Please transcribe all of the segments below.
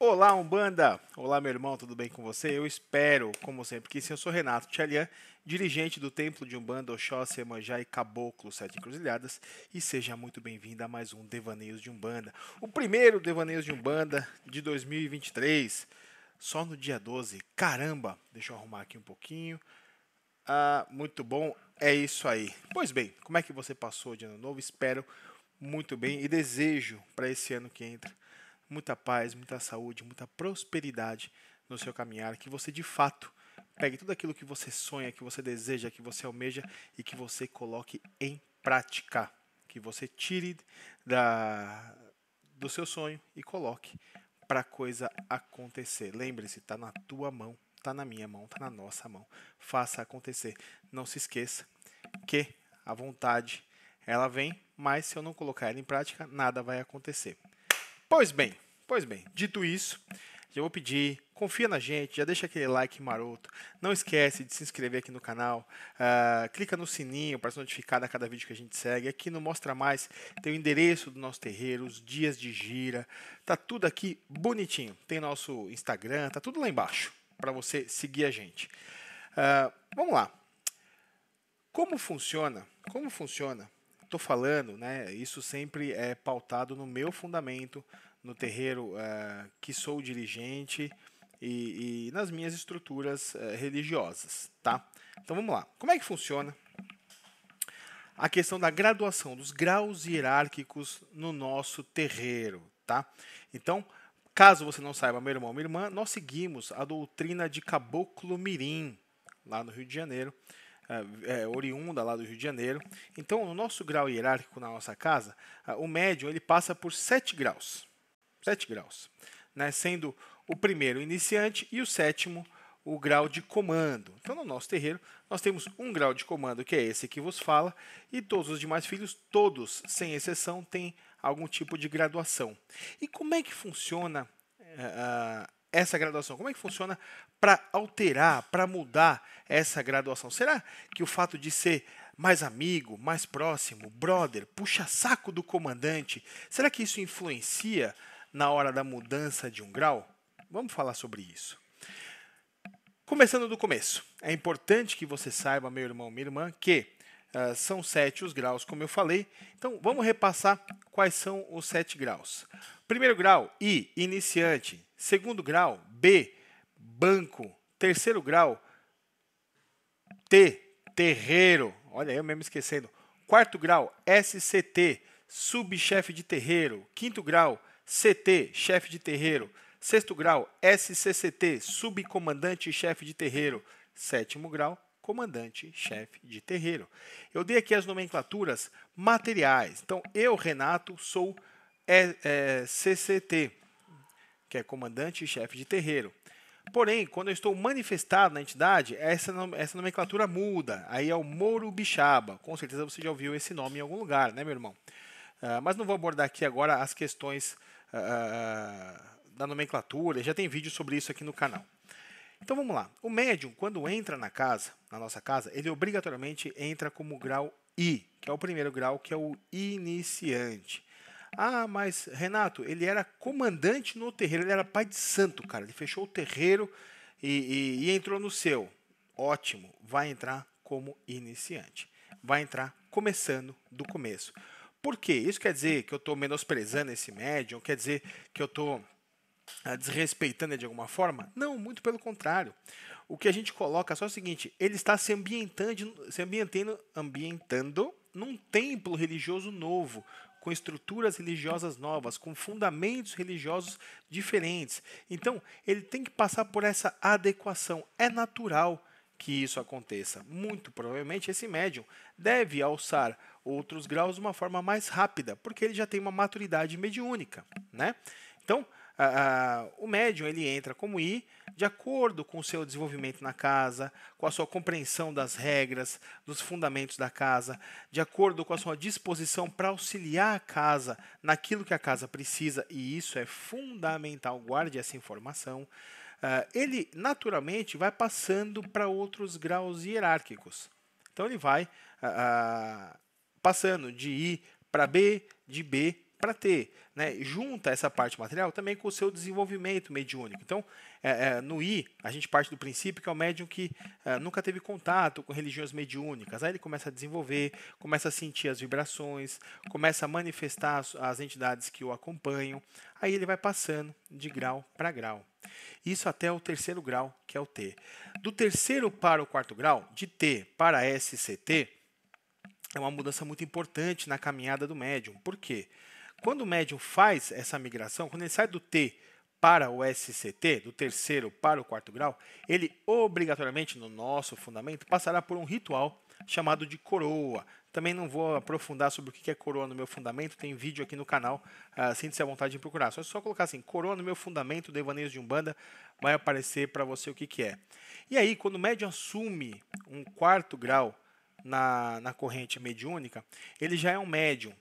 Olá, Umbanda! Olá, meu irmão, tudo bem com você? Eu espero, como sempre, que sim. Eu sou Renato Tchalian, dirigente do Templo de Umbanda, Oxóssi, Emanjá e Caboclo Sete Encruzilhadas, e seja muito bem-vindo a mais um Devaneios de Umbanda. O primeiro Devaneios de Umbanda de 2023, só no dia 12. Caramba! Deixa eu arrumar aqui um pouquinho. Ah, muito bom, é isso aí. Pois bem, como é que você passou de ano novo? Espero muito bem e desejo para esse ano que entra muita paz, muita saúde, muita prosperidade no seu caminhar, que você de fato pegue tudo aquilo que você sonha, que você deseja, que você almeja e que você coloque em prática, que você tire da do seu sonho e coloque para coisa acontecer. Lembre-se, está na tua mão, está na minha mão, está na nossa mão. Faça acontecer. Não se esqueça que a vontade ela vem, mas se eu não colocar ela em prática, nada vai acontecer. Pois bem, pois bem, dito isso, já vou pedir, confia na gente, já deixa aquele like maroto, não esquece de se inscrever aqui no canal, uh, clica no sininho para ser notificado a cada vídeo que a gente segue. Aqui no Mostra Mais tem o endereço do nosso terreiro, os dias de gira, tá tudo aqui bonitinho. Tem nosso Instagram, tá tudo lá embaixo para você seguir a gente. Uh, vamos lá. Como funciona? Como funciona estou falando, né, isso sempre é pautado no meu fundamento, no terreiro uh, que sou dirigente e, e nas minhas estruturas uh, religiosas, tá? Então vamos lá. Como é que funciona a questão da graduação dos graus hierárquicos no nosso terreiro, tá? Então, caso você não saiba, meu irmão, minha irmã, nós seguimos a doutrina de Caboclo Mirim, lá no Rio de Janeiro, é, é, oriunda lá do Rio de Janeiro. Então, no nosso grau hierárquico na nossa casa, o médium ele passa por sete graus. Sete graus. Né, sendo o primeiro iniciante e o sétimo o grau de comando. Então, no nosso terreiro, nós temos um grau de comando, que é esse que vos fala, e todos os demais filhos, todos, sem exceção, têm algum tipo de graduação. E como é que funciona uh, essa graduação? Como é que funciona para alterar, para mudar essa graduação? Será que o fato de ser mais amigo, mais próximo, brother, puxa saco do comandante, será que isso influencia na hora da mudança de um grau? Vamos falar sobre isso. Começando do começo, é importante que você saiba, meu irmão, minha irmã, que uh, são sete os graus, como eu falei. Então, vamos repassar quais são os sete graus. Primeiro grau, I, iniciante. Segundo grau, B, banco. Terceiro grau, T, terreiro. Olha, eu mesmo esquecendo. Quarto grau, SCT, subchefe de terreiro. Quinto grau, CT, chefe de terreiro. Sexto grau, SCCT, subcomandante chefe de terreiro. Sétimo grau, comandante chefe de terreiro. Eu dei aqui as nomenclaturas materiais. Então, eu, Renato, sou é, é, CCT, que é comandante chefe de terreiro. Porém, quando eu estou manifestado na entidade, essa, essa nomenclatura muda. Aí é o Moro Bixaba. Com certeza você já ouviu esse nome em algum lugar, né, meu irmão? Uh, mas não vou abordar aqui agora as questões uh, da nomenclatura. Já tem vídeo sobre isso aqui no canal. Então vamos lá. O médium, quando entra na casa, na nossa casa, ele obrigatoriamente entra como grau I, que é o primeiro grau, que é o iniciante. Ah, mas Renato, ele era comandante no terreiro, ele era pai de santo, cara. Ele fechou o terreiro e, e, e entrou no seu. Ótimo, vai entrar como iniciante. Vai entrar começando do começo. Por quê? Isso quer dizer que eu estou menosprezando esse médium? Quer dizer que eu estou ah, desrespeitando de alguma forma? Não, muito pelo contrário. O que a gente coloca é só o seguinte: ele está se ambientando, se ambientando, ambientando num templo religioso novo, com estruturas religiosas novas, com fundamentos religiosos diferentes. Então, ele tem que passar por essa adequação. É natural que isso aconteça. Muito provavelmente esse médium deve alçar outros graus de uma forma mais rápida, porque ele já tem uma maturidade mediúnica, né? Então, o médium ele entra como I de acordo com o seu desenvolvimento na casa, com a sua compreensão das regras, dos fundamentos da casa, de acordo com a sua disposição para auxiliar a casa naquilo que a casa precisa, e isso é fundamental, guarde essa informação. Uh, ele naturalmente vai passando para outros graus hierárquicos. Então ele vai uh, passando de I para B, de B para ter, né, junta essa parte material também com o seu desenvolvimento mediúnico. Então, é, é, no I, a gente parte do princípio que é o médium que é, nunca teve contato com religiões mediúnicas. Aí ele começa a desenvolver, começa a sentir as vibrações, começa a manifestar as, as entidades que o acompanham. Aí ele vai passando de grau para grau. Isso até o terceiro grau, que é o T. Do terceiro para o quarto grau, de T para SCT, é uma mudança muito importante na caminhada do médium. Por quê? Quando o médium faz essa migração, quando ele sai do T para o SCT, do terceiro para o quarto grau, ele obrigatoriamente, no nosso fundamento, passará por um ritual chamado de coroa. Também não vou aprofundar sobre o que é coroa no meu fundamento, tem vídeo aqui no canal, uh, sinta-se à vontade de procurar. Só, só colocar assim, coroa no meu fundamento, Devaneios de Umbanda, vai aparecer para você o que, que é. E aí, quando o médium assume um quarto grau na, na corrente mediúnica, ele já é um médium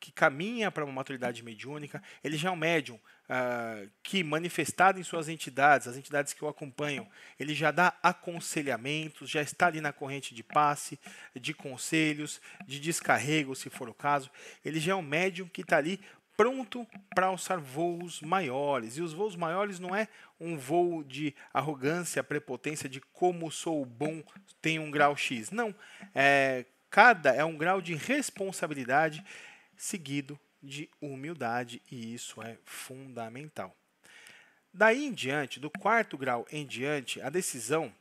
que caminha para uma maturidade mediúnica, ele já é um médium uh, que, manifestado em suas entidades, as entidades que o acompanham, ele já dá aconselhamentos, já está ali na corrente de passe, de conselhos, de descarrego, se for o caso. Ele já é um médium que está ali pronto para alçar voos maiores. E os voos maiores não é um voo de arrogância, prepotência, de como sou bom, tenho um grau X. Não. É, cada é um grau de responsabilidade seguido de humildade, e isso é fundamental. Daí em diante, do quarto grau em diante, a decisão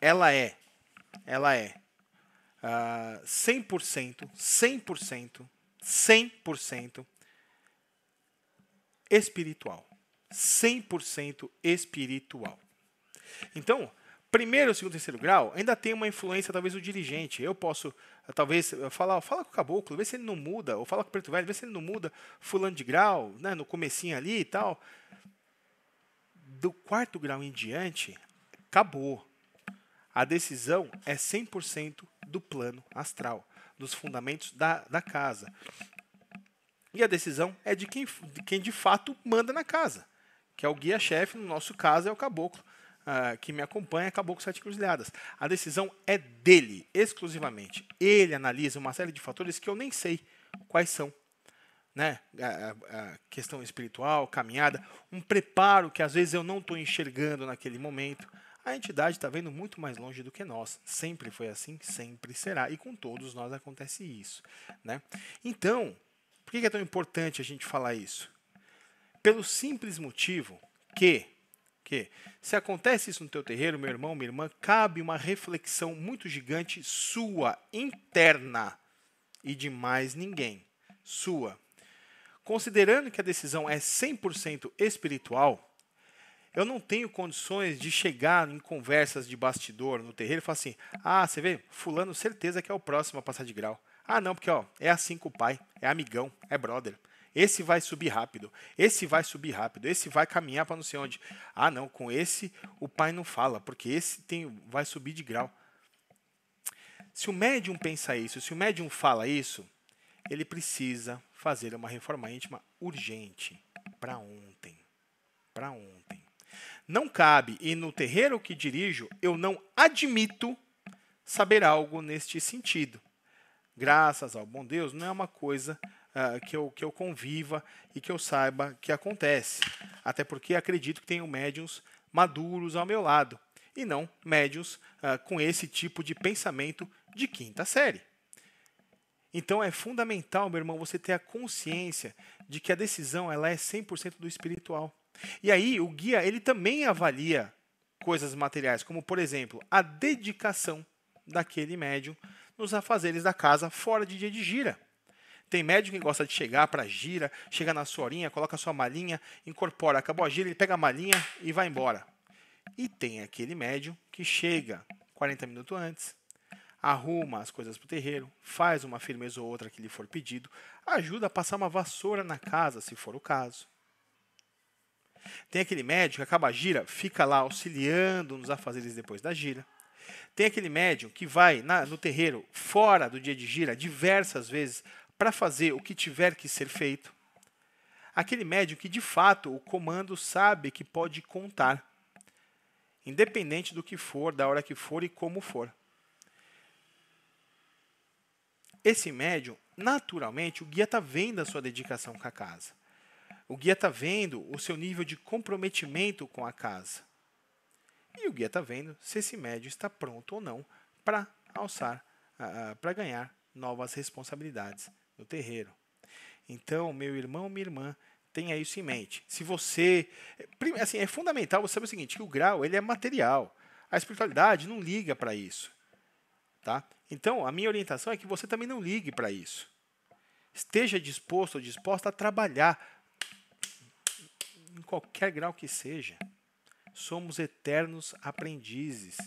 ela é, ela é uh, 100%, 100%, 100% espiritual. 100% espiritual. Então, primeiro, segundo, terceiro grau, ainda tem uma influência, talvez, o dirigente. Eu posso, talvez, falar, fala com o caboclo, vê se ele não muda, ou fala com o preto velho, vê se ele não muda fulano de grau, né, no comecinho ali e tal. Do quarto grau em diante, acabou. A decisão é 100% do plano astral, dos fundamentos da, da casa. E a decisão é de quem, de quem de fato manda na casa, que é o guia-chefe, no nosso caso é o caboclo, uh, que me acompanha, Caboclo Sete Cruzilhadas. A decisão é dele, exclusivamente. Ele analisa uma série de fatores que eu nem sei quais são. Né? A, a questão espiritual, caminhada, um preparo que às vezes eu não estou enxergando naquele momento. A entidade está vendo muito mais longe do que nós. Sempre foi assim, sempre será. E com todos nós acontece isso. Né? Então, por que é tão importante a gente falar isso? Pelo simples motivo que se acontece isso no teu terreiro, meu irmão, minha irmã, cabe uma reflexão muito gigante sua, interna e de mais ninguém, sua. Considerando que a decisão é 100% espiritual, eu não tenho condições de chegar em conversas de bastidor no terreiro e falar assim: "Ah, você vê, fulano certeza que é o próximo a passar de grau". Ah, não, porque ó, é assim com o pai, é amigão, é brother. Esse vai subir rápido. Esse vai subir rápido. Esse vai caminhar para não sei onde. Ah, não, com esse o pai não fala, porque esse tem, vai subir de grau. Se o médium pensa isso, se o médium fala isso, ele precisa fazer uma reforma íntima urgente para ontem. Para ontem. Não cabe, e no terreiro que dirijo, eu não admito saber algo neste sentido. Graças ao bom Deus, não é uma coisa uh, que, eu, que eu conviva e que eu saiba que acontece. Até porque acredito que tenho médiums maduros ao meu lado e não médiums uh, com esse tipo de pensamento de quinta série. Então é fundamental, meu irmão, você ter a consciência de que a decisão ela é 100% do espiritual. E aí o guia ele também avalia coisas materiais, como por exemplo, a dedicação daquele médium nos afazeres da casa fora de dia de gira. Tem médico que gosta de chegar para gira, chega na sua horinha, coloca a sua malinha, incorpora, acabou a gira, ele pega a malinha e vai embora. E tem aquele médium que chega 40 minutos antes, arruma as coisas para o terreiro, faz uma firmeza ou outra que lhe for pedido, ajuda a passar uma vassoura na casa, se for o caso. Tem aquele médium que acaba a gira, fica lá auxiliando nos afazeres depois da gira. Tem aquele médium que vai na, no terreiro, fora do dia de gira, diversas vezes, para fazer o que tiver que ser feito. Aquele médium que de fato o comando sabe que pode contar, independente do que for, da hora que for e como for. Esse médium naturalmente, o guia está vendo a sua dedicação com a casa. O guia está vendo o seu nível de comprometimento com a casa. E o guia está vendo se esse médio está pronto ou não para alçar, para ganhar novas responsabilidades no terreiro. Então, meu irmão, minha irmã, tenha isso em mente. Se você, assim, é fundamental você saber o seguinte, que o grau ele é material. A espiritualidade não liga para isso, tá? Então, a minha orientação é que você também não ligue para isso. Esteja disposto ou disposta a trabalhar em qualquer grau que seja. Somos eternos aprendizes.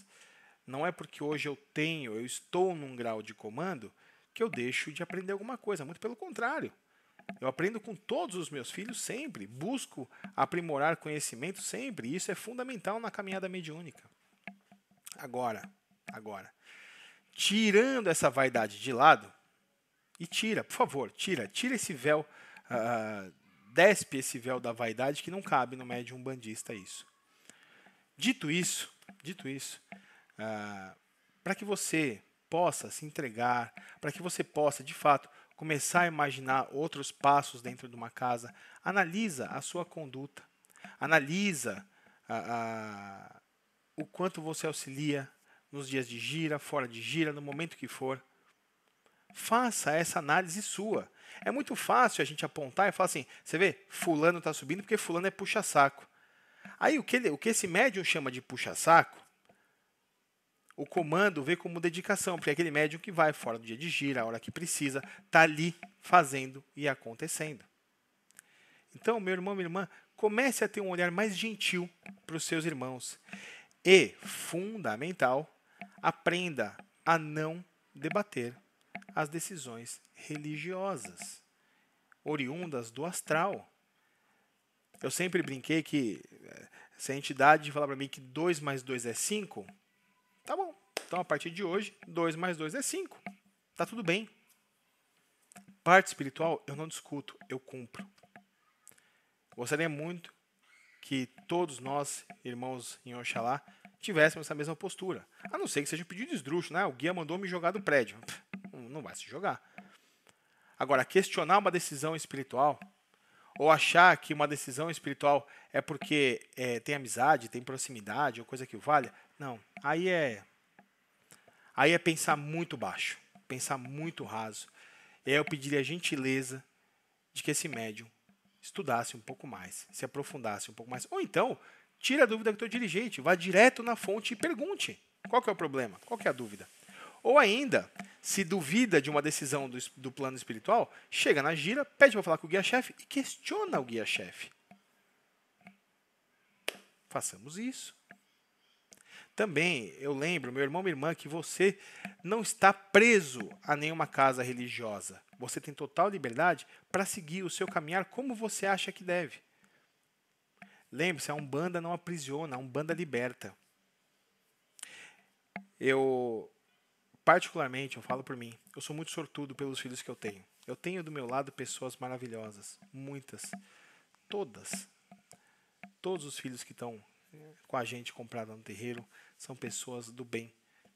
Não é porque hoje eu tenho, eu estou num grau de comando, que eu deixo de aprender alguma coisa. Muito pelo contrário. Eu aprendo com todos os meus filhos sempre. Busco aprimorar conhecimento sempre. E isso é fundamental na caminhada mediúnica. Agora, agora, tirando essa vaidade de lado, e tira, por favor, tira, tira esse véu, uh, despe esse véu da vaidade que não cabe no médium bandista isso. Dito isso, dito isso, uh, para que você possa se entregar, para que você possa, de fato, começar a imaginar outros passos dentro de uma casa, analisa a sua conduta, analisa uh, o quanto você auxilia nos dias de gira, fora de gira, no momento que for. Faça essa análise sua. É muito fácil a gente apontar e falar assim: você vê, Fulano está subindo porque Fulano é puxa-saco. Aí o que, ele, o que esse médium chama de puxa-saco, o comando vê como dedicação, porque é aquele médium que vai fora do dia de gira, a hora que precisa, está ali fazendo e acontecendo. Então, meu irmão, minha irmã, comece a ter um olhar mais gentil para os seus irmãos. E, fundamental, aprenda a não debater as decisões religiosas, oriundas do astral. Eu sempre brinquei que eh, se a entidade falar para mim que 2 mais 2 é 5, tá bom. Então, a partir de hoje, 2 mais 2 é 5. Tá tudo bem. Parte espiritual, eu não discuto, eu cumpro. Gostaria muito que todos nós, irmãos em Oxalá, tivéssemos essa mesma postura. A não ser que seja um pedido esdrúxulo, né? O guia mandou me jogar do prédio não vai se jogar. Agora, questionar uma decisão espiritual, ou achar que uma decisão espiritual é porque é, tem amizade, tem proximidade, ou coisa que vale, não. Aí é, aí é pensar muito baixo, pensar muito raso. E aí eu pediria a gentileza de que esse médium estudasse um pouco mais, se aprofundasse um pouco mais. Ou então, tire a dúvida do teu dirigente, vá direto na fonte e pergunte. Qual é o problema? Qual é a dúvida? Ou ainda, se duvida de uma decisão do, do plano espiritual, chega na gira, pede para falar com o guia-chefe e questiona o guia-chefe. Façamos isso. Também eu lembro, meu irmão, minha irmã, que você não está preso a nenhuma casa religiosa. Você tem total liberdade para seguir o seu caminhar como você acha que deve. Lembre-se, a Umbanda não aprisiona, a Umbanda liberta. Eu particularmente, eu falo por mim, eu sou muito sortudo pelos filhos que eu tenho. Eu tenho do meu lado pessoas maravilhosas, muitas, todas. Todos os filhos que estão com a gente comprados no terreiro são pessoas do bem,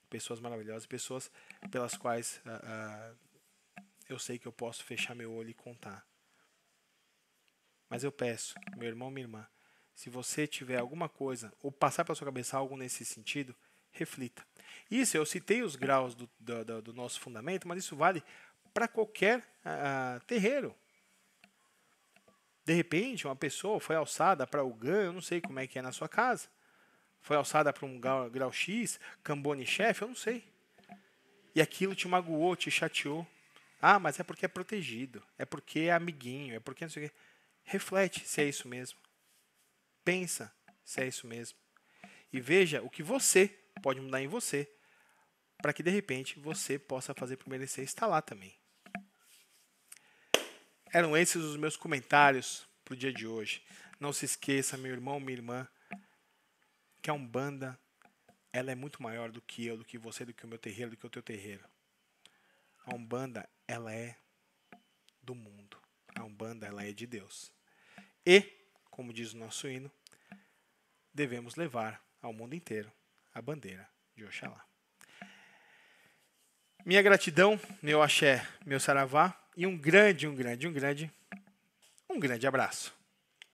pessoas maravilhosas, pessoas pelas quais uh, uh, eu sei que eu posso fechar meu olho e contar. Mas eu peço, meu irmão, minha irmã, se você tiver alguma coisa ou passar pela sua cabeça algo nesse sentido, reflita. Isso, eu citei os graus do, do, do nosso fundamento, mas isso vale para qualquer uh, terreiro. De repente, uma pessoa foi alçada para o GAN, eu não sei como é que é na sua casa. Foi alçada para um grau, grau X, Cambone chefe, eu não sei. E aquilo te magoou, te chateou. Ah, mas é porque é protegido, é porque é amiguinho, é porque não sei o quê. Reflete se é isso mesmo. Pensa se é isso mesmo. E veja o que você pode mudar em você, para que de repente você possa fazer por merecer estar lá também. Eram esses os meus comentários para o dia de hoje. Não se esqueça, meu irmão, minha irmã, que a Umbanda ela é muito maior do que eu, do que você, do que o meu terreiro, do que o teu terreiro. A Umbanda, ela é do mundo. A Umbanda, ela é de Deus. E, como diz o nosso hino, devemos levar ao mundo inteiro a bandeira de Oxalá. Minha gratidão, meu axé, meu saravá e um grande, um grande, um grande, um grande abraço.